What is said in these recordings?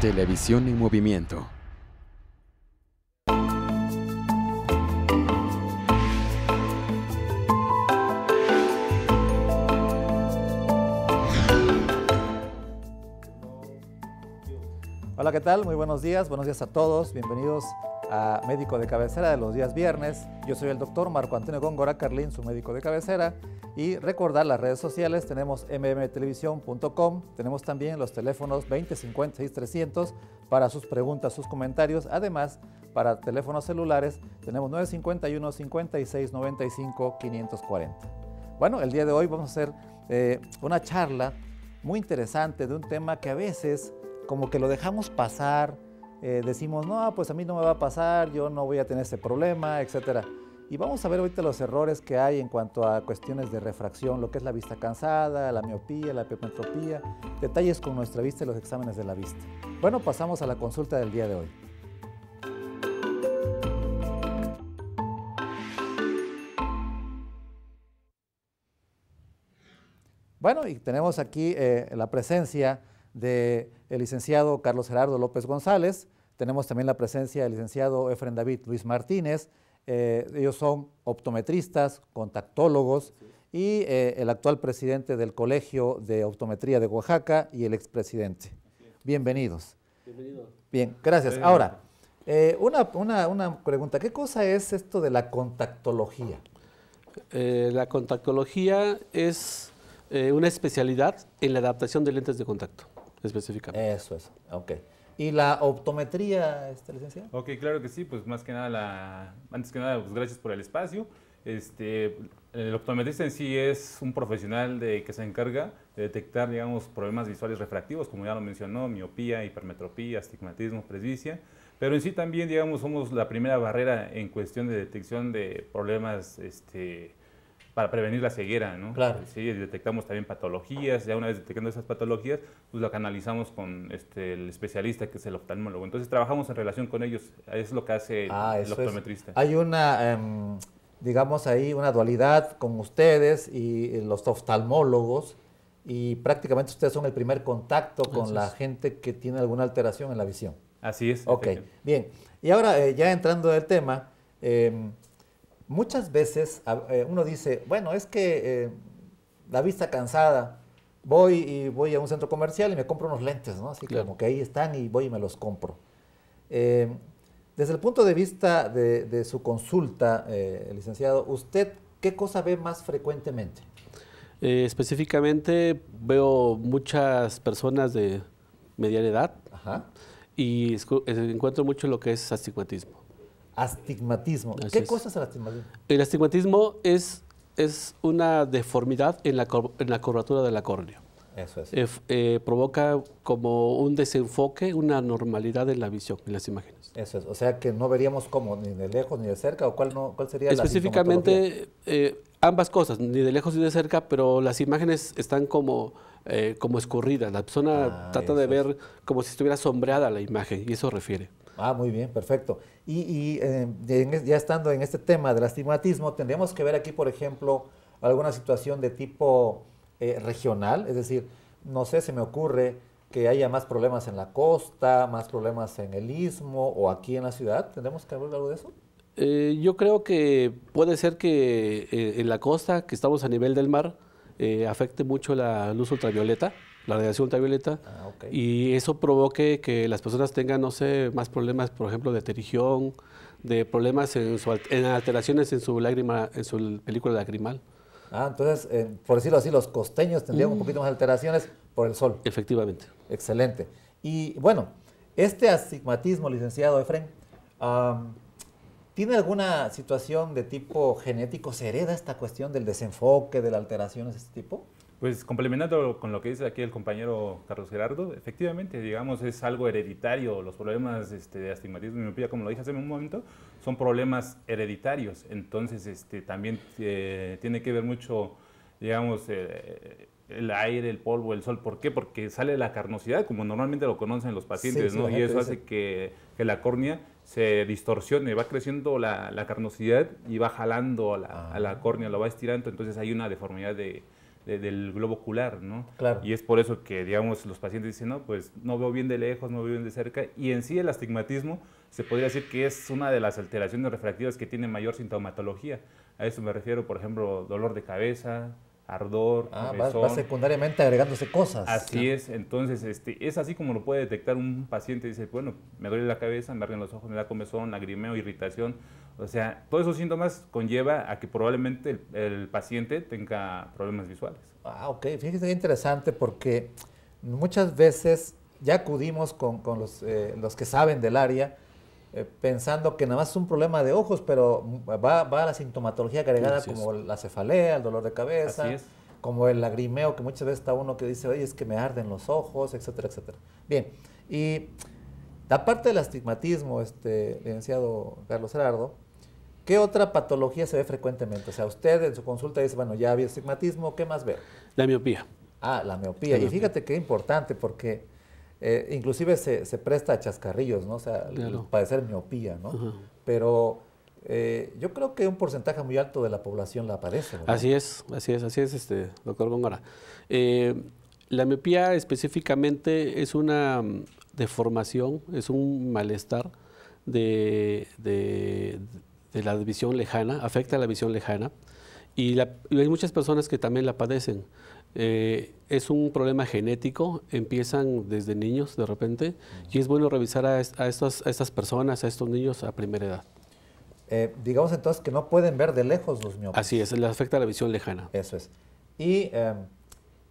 Televisión en movimiento. Hola, ¿qué tal? Muy buenos días, buenos días a todos. Bienvenidos a Médico de Cabecera de los días viernes. Yo soy el doctor Marco Antonio Góngora Carlín, su médico de cabecera. Y recordar las redes sociales, tenemos mmtelevisión.com, tenemos también los teléfonos 2056 300 para sus preguntas, sus comentarios. Además, para teléfonos celulares tenemos 951 56 95 540. Bueno, el día de hoy vamos a hacer eh, una charla muy interesante de un tema que a veces como que lo dejamos pasar, eh, decimos, no, pues a mí no me va a pasar, yo no voy a tener ese problema, etcétera. Y vamos a ver ahorita los errores que hay en cuanto a cuestiones de refracción, lo que es la vista cansada, la miopía, la hipermetropía, detalles con nuestra vista y los exámenes de la vista. Bueno, pasamos a la consulta del día de hoy. Bueno, y tenemos aquí eh, la presencia del licenciado Carlos Gerardo López González, tenemos también la presencia del licenciado Efren David Luis Martínez, eh, ellos son optometristas, contactólogos y eh, el actual presidente del Colegio de Optometría de Oaxaca y el expresidente. Bienvenidos. Bienvenido. Bien, gracias. Ahora, eh, una, una, una, pregunta, ¿qué cosa es esto de la contactología? la contactología es una especialidad en la adaptación de lentes de contacto, específicamente. Eso es, ok. ¿Y la optometría, este, licenciado? Ok, claro que sí, pues más que nada, la, antes que nada, pues gracias por el espacio. Este, el optometrista en sí es un profesional de, que se encarga de detectar, digamos, problemas visuales refractivos, como ya lo mencionó, miopía, hipermetropía, astigmatismo, presbicia, pero en sí también, digamos, somos la primera barrera en cuestión de detección de problemas este, para prevenir la ceguera, ¿no? Claro. Sí, detectamos también patologías, ya una vez detectando esas patologías, pues lo canalizamos con este, el especialista que es el oftalmólogo. Entonces trabajamos en relación con ellos, es lo que hace ah, el optometrista. Hay una, em, digamos ahí, una dualidad con ustedes y los oftalmólogos y prácticamente ustedes son el primer contacto con la gente que tiene alguna alteración en la visión. Así es. Ok, bien. Y ahora, eh, ya entrando en el tema, eh, muchas veces eh, uno dice, bueno, es que eh, la vista cansada, voy y voy a un centro comercial y me compro unos lentes, ¿no? Así como que ahí están y voy y me los compro. Eh, desde el punto de vista de, su consulta, licenciado, ¿usted qué cosa ve más frecuentemente? específicamente veo muchas personas de mediana edad y encuentro mucho lo que es astigmatismo. Astigmatismo. ¿Qué cosa es el astigmatismo? El astigmatismo es, es una deformidad en la, en la curvatura de la córnea. Eso es. Eh, eh, provoca como un desenfoque, una normalidad en la visión, en las imágenes. Eso es. O sea que no veríamos como ni de lejos ni de cerca, o cuál, no, cuál sería Específicamente, eh, ambas cosas, ni de lejos ni de cerca, pero las imágenes están como, como escurridas. La persona ah, trata de ver como si estuviera sombreada la imagen, y eso refiere. Ah, muy bien, perfecto. Y, eh, ya estando en este tema del astigmatismo, tendríamos que ver aquí, por ejemplo, alguna situación de tipo eh, regional, es decir, no sé, se me ocurre que haya más problemas en la costa, más problemas en el istmo o aquí en la ciudad. ¿Tendremos que hablar algo de eso? Eh, yo creo que puede ser que en la costa, que estamos a nivel del mar, afecte mucho la luz ultravioleta la radiación ultravioleta, ah, y eso provoque que las personas tengan, no sé, más problemas, por ejemplo, de terigión, de problemas en, su, en alteraciones en su lágrima, en su película lacrimal. Ah, entonces, eh, por decirlo así, los costeños tendrían un mm. poquito más alteraciones por el sol. Efectivamente. Excelente. Y bueno, este astigmatismo, licenciado Efren, ¿tiene alguna situación de tipo genético? ¿Se hereda esta cuestión del desenfoque, de las alteraciones de este tipo? Pues complementando con lo que dice aquí el compañero Carlos Gerardo, efectivamente, digamos, es algo hereditario. Los problemas este, de astigmatismo y miopía, como lo dije hace un momento, son problemas hereditarios. Entonces, este, también eh, tiene que ver mucho, digamos, eh, el aire, el polvo, el sol. ¿Por qué? Porque sale la carnosidad, como normalmente lo conocen los pacientes, ¿no? Y eso hace que, que, la córnea se distorsione, va creciendo la, carnosidad y va jalando a la, a la ah. córnea, lo va estirando, entonces hay una deformidad de del globo ocular, ¿no? Claro. Y es por eso que, digamos, los pacientes dicen, no, pues no veo bien de lejos, no veo bien de cerca. Y en sí el astigmatismo se podría decir que es una de las alteraciones refractivas que tiene mayor sintomatología. A eso me refiero, por ejemplo, dolor de cabeza, ardor, ah, va, secundariamente agregándose cosas. Así es, entonces este, es así como lo puede detectar un paciente, dice, bueno, me duele la cabeza, me arden los ojos, me da comezón, lagrimeo, irritación, o sea, todos esos síntomas conlleva a que probablemente el, paciente tenga problemas visuales. Ah, ok, fíjese interesante porque muchas veces ya acudimos con, con los, eh, los que saben del área, eh, pensando que nada más es un problema de ojos, pero va, va a la sintomatología agregada como la cefalea, el dolor de cabeza, como el lagrimeo, que muchas veces está uno que dice, oye, es que me arden los ojos, etcétera, etcétera. Bien, y aparte del astigmatismo, este, licenciado Carlos Gerardo, ¿qué otra patología se ve frecuentemente? O sea, usted en su consulta dice, bueno, ya había astigmatismo, ¿qué más ve? La miopía. Ah, la miopía. y fíjate qué importante, porque eh, inclusive se, se, presta a chascarrillos, ¿no? O sea, padecer miopía, ¿no? Pero eh, yo creo que un porcentaje muy alto de la población la padece. Así es, así es, así es, este, doctor Góngora. Eh, la miopía específicamente es una mm, deformación, es un malestar de, de, la visión lejana, afecta a la visión lejana y, y hay muchas personas que también la padecen. Eh, es un problema genético, empiezan desde niños de repente y es bueno revisar a, estas, personas, a estos niños a primera edad. Eh, digamos entonces que no pueden ver de lejos los miopes. Así es, les afecta la visión lejana. Eso es. Y em,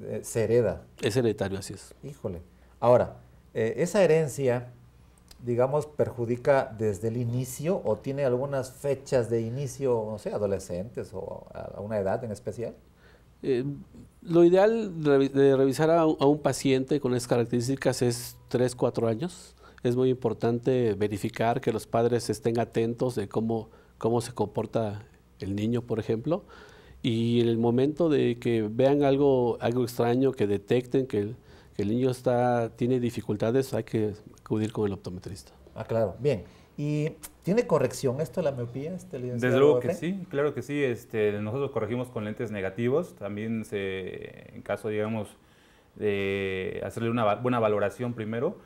eh, se hereda. Es hereditario, así es. Híjole. Ahora, esa herencia, digamos, perjudica desde el inicio o tiene algunas fechas de inicio, no sé, adolescentes o a una edad en especial? Eh, lo ideal de revisar a, un paciente con esas características es 3, 4 años. Es muy importante verificar que los padres estén atentos de cómo, cómo se comporta el niño, por ejemplo. Y en el momento de que vean algo, algo extraño, que detecten que el, que el niño está, tiene dificultades, hay que acudir con el optometrista. Ah, claro. Bien. ¿Y tiene corrección esto la miopía? Este Desde luego que sí, claro que sí. Este, nosotros corregimos con lentes negativos. También se, en caso, digamos, de hacerle una buena valoración primero.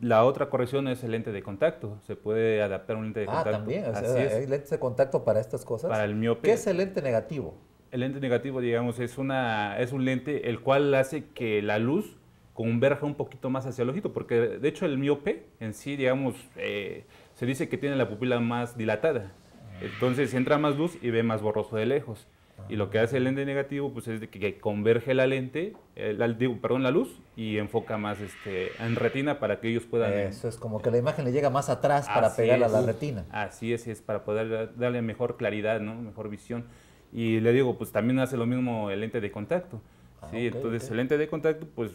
La otra corrección es el lente de contacto. Se puede adaptar un lente de ah, contacto. también. ¿Hay lentes de contacto para estas cosas? Para el miope. ¿Qué es el lente negativo? El lente negativo, digamos, es, una, es un lente el cual hace que la luz converja un poquito más hacia el ojito, porque de hecho el miope en sí, digamos, eh, se dice que tiene la pupila más dilatada. Entonces entra más luz y ve más borroso de lejos. Y lo que hace el lente negativo pues es de que converge la lente, eh, digo, perdón, la luz y enfoca más este, en retina para que ellos puedan... Eso es como que la imagen le llega más atrás para pegarla a la retina. Así es, es para poder darle mejor claridad, ¿no? mejor visión. Y le digo, pues también hace lo mismo el lente de contacto. Ah, ¿sí? Entonces el lente de contacto pues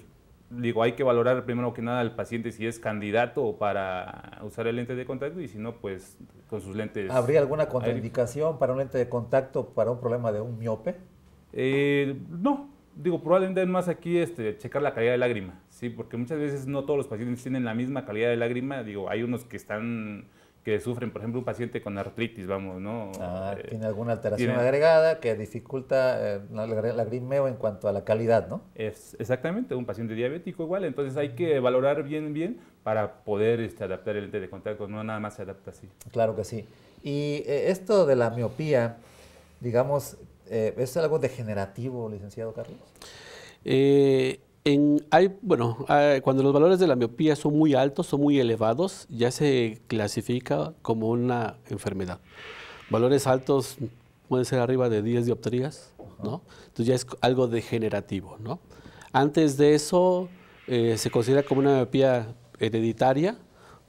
digo, hay que valorar primero que nada al paciente si es candidato para usar el lente de contacto y si no, pues con sus lentes. ¿Habría alguna contraindicación para un lente de contacto para un problema de un miope? Eh, no, digo, probablemente es más aquí este, checar la calidad de lágrima, sí, porque muchas veces no todos los pacientes tienen la misma calidad de lágrima, digo, hay unos que están que sufren, por ejemplo, un paciente con artritis, vamos, ¿no? Ah, eh, tiene alguna alteración agregada que dificulta eh, el lagrimeo en cuanto a la calidad, ¿no? Es exactamente, un paciente diabético igual, entonces hay que valorar bien, bien para poder este, adaptar el lente de contacto, no nada más se adapta así. Claro que sí. Y eh, esto de la miopía, digamos, ¿es algo degenerativo, licenciado Carlos? Eh, hay, bueno, cuando los valores de la miopía son muy altos, son muy elevados, ya se clasifica como una enfermedad. Valores altos pueden ser arriba de 10 dioptrías, ¿no? Entonces ya es algo degenerativo, ¿no? Antes de eso eh, se considera como una miopía hereditaria,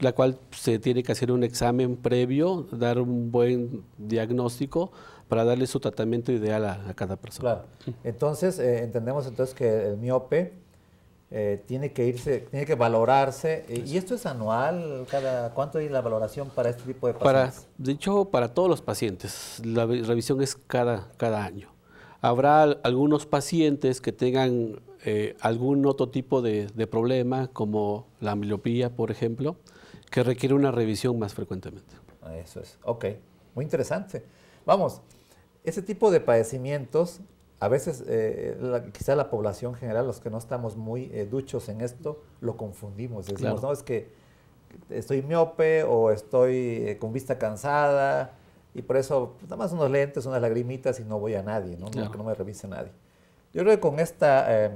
la cual se tiene que hacer un examen previo, dar un buen diagnóstico para darle su tratamiento ideal a, cada persona. Claro. Entonces, eh, entendemos entonces que el miope eh, tiene que irse, tiene que valorarse. Eh, ¿Y esto es anual? Cada, ¿Cuánto es la valoración para este tipo de pacientes? Para, de hecho, para todos los pacientes. La revisión es cada, cada año. Habrá algunos pacientes que tengan eh, algún otro tipo de, de, problema, como la miopía, por ejemplo, que requiere una revisión más frecuentemente. Eso es. Ok, muy interesante. Vamos, ese tipo de padecimientos a veces eh, quizá la población general, los que no estamos muy duchos en esto, lo confundimos. Decimos, no, es que estoy miope o estoy con vista cansada y por eso pues, nada más unos lentes, unas lagrimitas y no voy a nadie, ¿no? que no me revise nadie. Yo creo que con esta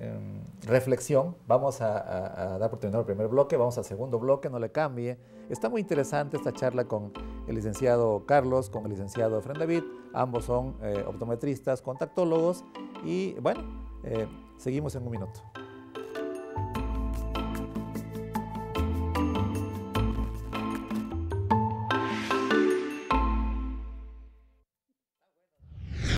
em, reflexión vamos a, dar por terminado el primer bloque, vamos al segundo bloque, no le cambie. Está muy interesante esta charla con el licenciado Carlos, con el licenciado Efren David, ambos son eh, optometristas, contactólogos y bueno, eh, seguimos en un minuto.